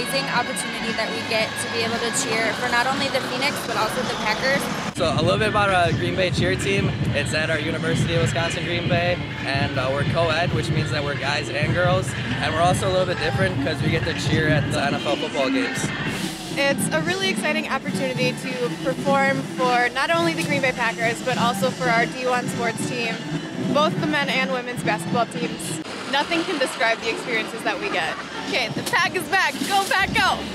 amazing opportunity that we get to be able to cheer for not only the Phoenix but also the Packers. So a little bit about our Green Bay cheer team. It's at our University of Wisconsin Green Bay, and uh, we're co-ed, which means that we're guys and girls. And we're also a little bit different because we get to cheer at the NFL football games. It's a really exciting opportunity to perform for not only the Green Bay Packers, but also for our D1 sports team, both the men and women's basketball teams. Nothing can describe the experiences that we get. Okay, the pack is back. Go, pack, go!